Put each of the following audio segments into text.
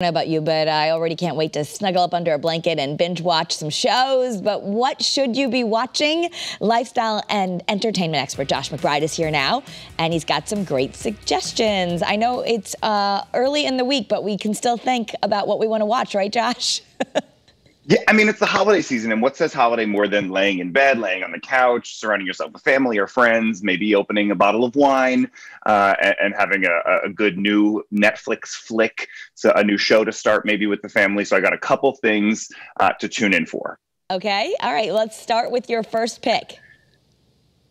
know about you, but I already can't wait to snuggle up under a blanket and binge watch some shows. But what should you be watching? Lifestyle and entertainment expert Josh McBride is here now, and he's got some great suggestions. I know it's uh, early in the week, but we can still think about what we want to watch, right, Josh? Yeah, I mean, it's the holiday season, and what says holiday more than laying in bed, laying on the couch, surrounding yourself with family or friends, maybe opening a bottle of wine, uh, and, and, having a, a, good new Netflix flick, so a new show to start maybe with the family. So I got a couple things uh, to tune in for. Okay, all right, let's start with your first pick.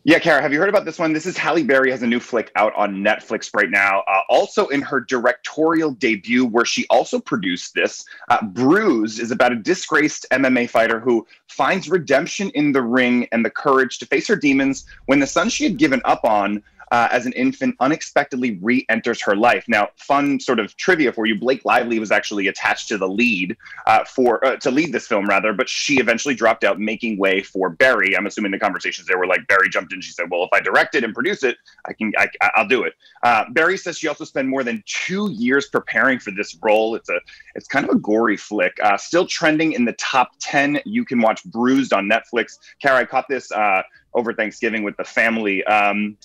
Yeah, Kara, have you heard about this one? This is Halle Berry has a new flick out on Netflix right now. Uh, also in her directorial debut, where she also produced this, uh, Bruised is about a disgraced MMA fighter who finds redemption in the ring and the courage to face her demons when the son she had given up on uh, as an infant unexpectedly re-enters her life. Now, fun sort of trivia for you: Blake Lively was actually attached to the lead uh, for uh, to lead this film rather, but she eventually dropped out, making way for Berry. I'm assuming the conversations there were like Berry jumped in. She said, "Well, if I direct it and produce it, I can, I, will do it." Uh, Berry says she also spent more than two years preparing for this role. It's a, it's kind of a gory flick. Uh, still trending in the top ten. You can watch Bruised on Netflix. Kara, I caught this uh, over Thanksgiving with the family. Um,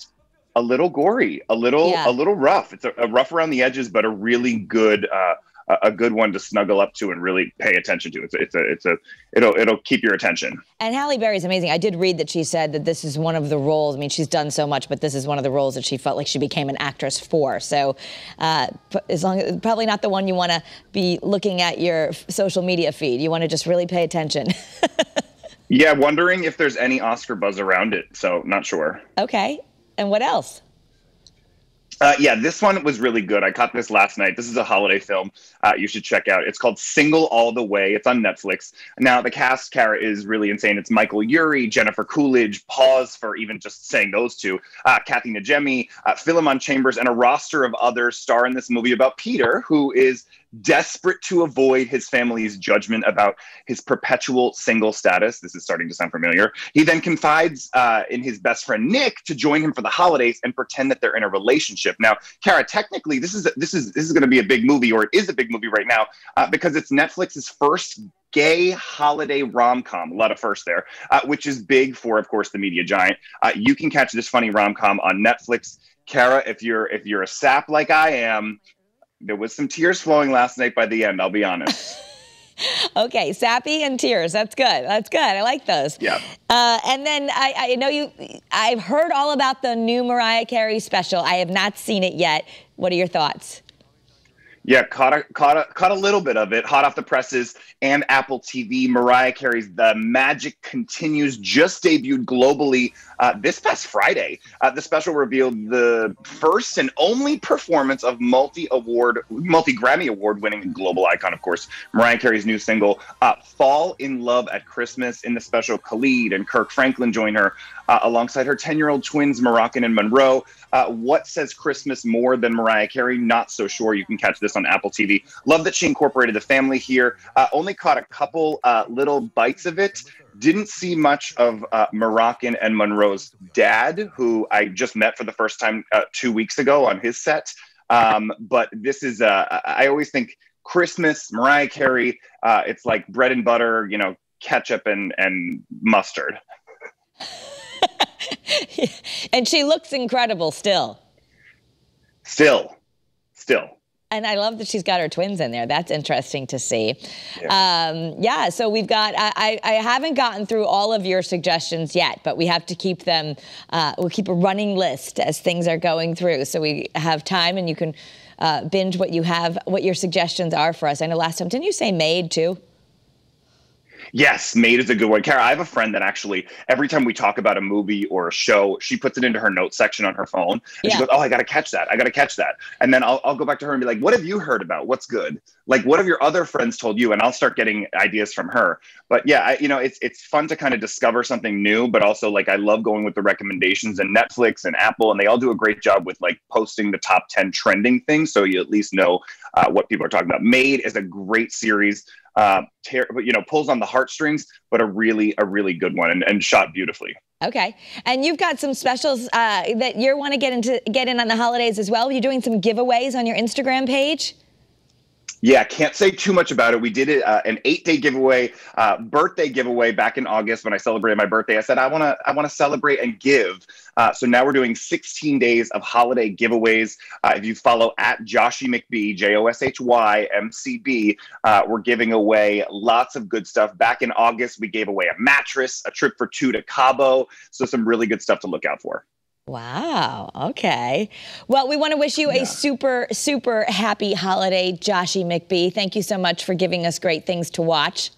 a little gory, a little yeah. a little rough. It's a, a, rough around the edges, but a really good uh, a good one to snuggle up to and really pay attention to. It's a, it's a it's a it'll it'll keep your attention. And Halle Berry's amazing. I did read that she said that this is one of the roles. I mean, she's done so much, but this is one of the roles that she felt like she became an actress for. So, uh, as long as probably not the one you want to be looking at your social media feed. You want to just really pay attention. yeah, wondering if there's any Oscar buzz around it. So, not sure. Okay. And what else? Uh, yeah, this one was really good. I caught this last night. This is a holiday film uh, you should check out. It's called Single All the Way. It's on Netflix. Now, the cast, Kara, is really insane. It's Michael Urie, Jennifer Coolidge, pause for even just saying those two, uh, Kathy Najimy, uh, Philemon Chambers, and a roster of others star in this movie about Peter, who is desperate to avoid his family's judgment about his perpetual single status. This is starting to sound familiar. He then confides uh, in his best friend Nick to join him for the holidays and pretend that they're in a relationship. Now, Kara, technically, this is this is this is going to be a big movie, or it is a big movie right now, uh, because it's Netflix's first gay holiday rom com. A lot of first there, uh, which is big for, of course, the media giant. Uh, you can catch this funny rom com on Netflix. Kara, if you're if you're a sap like I am, there was some tears flowing last night by the end, I'll be honest. okay, sappy and tears. That's good. That's good. I like those. Yeah. Uh, and then I, I know you. I've heard all about the new Mariah Carey special. I have not seen it yet. What are your thoughts? Yeah, caught a, caught a, caught a little bit of it, hot off the presses, and Apple TV. Mariah Carey's "The Magic Continues" just debuted globally uh, this past Friday. Uh, the special revealed the first and only performance of multi-award, multi-Grammy award-winning global icon, of course, Mariah Carey's new single uh, "Fall in Love at Christmas." In the special, Khalid and Kirk Franklin join her uh, alongside her 10-year-old twins, Moroccan and Monroe. Uh, what says Christmas more than Mariah Carey? Not so sure. You can catch this on Apple TV. Love that she incorporated the family here. Uh, only caught a couple uh, little bites of it. Didn't see much of uh, Moroccan and Monroe's dad, who I just met for the first time uh, two weeks ago on his set. Um, but this is, uh, I always think Christmas, Mariah Carey, it's like bread and butter, you know, ketchup and, and mustard. and she looks incredible still. Still, still. And I love that she's got her twins in there. That's interesting to see. Yeah. Um, yeah so we've got. I, I, haven't gotten through all of your suggestions yet, but we have to keep them. Uh, we'll keep a running list as things are going through, so we have time, and you can uh, binge what you have, what your suggestions are for us. I know last time, didn't you say Maid too? Yes, Maid is a good one. Kara, I have a friend that actually every time we talk about a movie or a show, she puts it into her notes section on her phone. And yeah. she goes, Oh, I gotta catch that. I gotta catch that. And then I'll, I'll go back to her and be like, What have you heard about? What's good? Like, what have your other friends told you? And I'll start getting ideas from her. But yeah, I, you know, it's it's fun to kind of discover something new, but also like I love going with the recommendations and Netflix and Apple, and they all do a great job with like posting the top 10 trending things. So you at least know uh, what people are talking about. Maid is a great series uh, ter- you know, pulls on the heartstrings, but a really, a really good one and, and shot beautifully. Okay, and you've got some specials uh, that you want to get into, get in on the holidays as well. You're doing some giveaways on your Instagram page. Yeah, can't say too much about it. We did it uh, an eight day giveaway, uh, birthday giveaway back in August when I celebrated my birthday. I said I want to I want to celebrate and give. Uh, so now we're doing 16 days of holiday giveaways. Uh, if you follow at Joshy McB, J O S H Y M C B, uh, we're giving away lots of good stuff. Back in August, we gave away a mattress, a trip for two to Cabo. So some really good stuff to look out for. Wow. Okay. Well, we want to wish you yeah. a super, super happy holiday, Joshy McB. Thank you so much for giving us great things to watch.